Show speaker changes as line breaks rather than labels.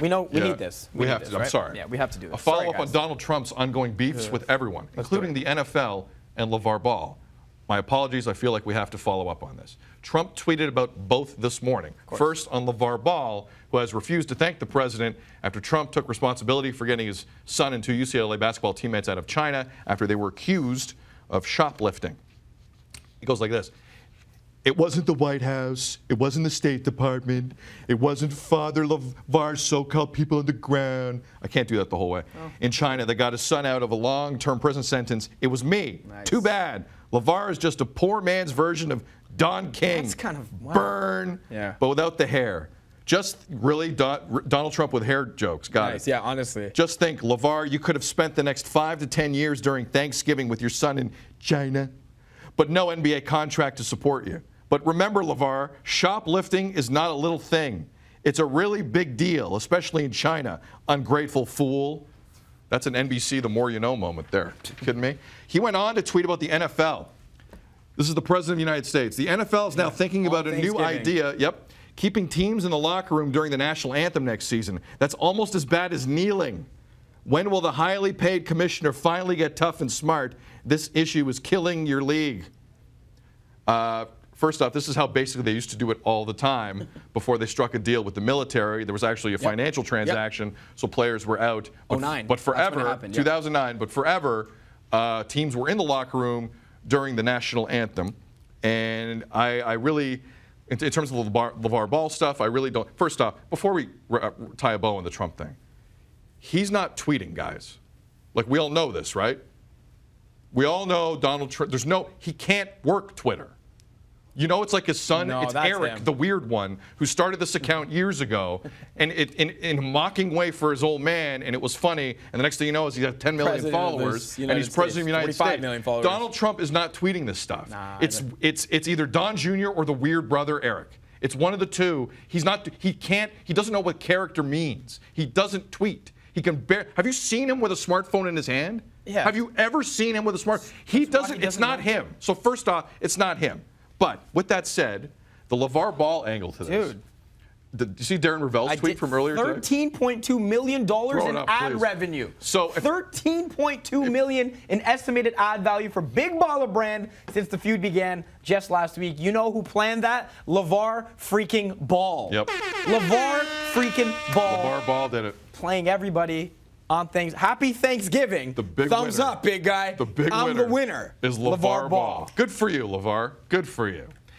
We know we
Yeah.
need this.
We,
need
have
this,
to. I'm sorry.
Yeah, we have to do this.
A follow
Sorry,
up on. Donald Trump's ongoing beefs with everyone, including the NFL and LaVar Ball. My apologies. I feel like we have to follow up on this. Trump tweeted about both this morning. First on LaVar Ball, who has refused to thank the president after Trump took responsibility for getting his son and two UCLA basketball teammates out of China after they were accused of shoplifting. It goes like this. It wasn't the White House. It wasn't the State Department. It wasn't Father LaVar's so-called people on the ground. I can't do that the whole way. Oh. In China, they got his son out of a long-term prison sentence. It was me.
Nice.
Too bad. LaVar is just a poor man's version of Don King.
That's kind of- wow.
burn,
Yeah.
but without the hair. Just really Don, Donald Trump with hair jokes. Got
Nice. Yeah, honestly.
Just think, LaVar, you could have spent the next five to 10 years during Thanksgiving with your son in China, but no NBA contract to support you. But remember, LaVar, shoplifting is not a little thing. It's a really big deal, especially in China. Ungrateful fool. That's an NBC The More You Know moment there. kidding me? He went on to tweet about the NFL. This is the President of the United States. The NFL is now thinking about a new idea. Yep. Keeping teams in the locker room during the national anthem next season. That's almost as bad as kneeling. When will the highly paid commissioner finally get tough and smart? This issue is killing your league. Uh, first off, this is how basically they used to do it all the time before they struck a deal with the military. There was actually a financial transaction, so players were out. But,
09.
but
That's when it
forever,
happened, yeah.
2009, but forever, uh, teams were in the locker room during the national anthem. And I, I really, in, in terms of the LaVar, LaVar Ball stuff, I really don't. First off, before we uh, tie a bow on the Trump thing, he's not tweeting, guys. Like, we all know this, right? We all know Donald Trump. There's no, he can't work Twitter. You know, it's like his son.
No,
it's Eric,
him.
the weird one, who started this account years ago, and it, in, in a mocking way for his old man, and it was funny. And the next thing you know is he has 10 million
President
followers, and he's president of the United
45
States.
million followers.
Donald Trump is not tweeting this stuff.
Nah,
it's it's it's either Don Jr. or the weird brother Eric. It's one of the two. He's not. He can't. He doesn't know what character means. He doesn't tweet. He can bear. Have you seen him with a smartphone in his hand?
Yeah.
Have you ever seen him with a smart? He doesn't.
he
It's
doesn't
not
know.
him. So first off, it's not him. But with that said, the LaVar Ball angle to this.
Dude.
Did you see Darren Rovell's
I
tweet from earlier?
Thirteen point two million dollars
Throw
in
up,
ad
please.
revenue.
So
thirteen point two million in estimated ad value for Big Baller Brand since the feud began just last week. You know who planned that? LaVar freaking Ball.
Yep.
LaVar freaking Ball.
LaVar Ball did it.
Playing everybody on things. Happy Thanksgiving.
The big
Thumbs
winner.
up, big guy.
The big
I'm
winner
the winner.
is LaVar, Ball. Good for you, LaVar. Good for you.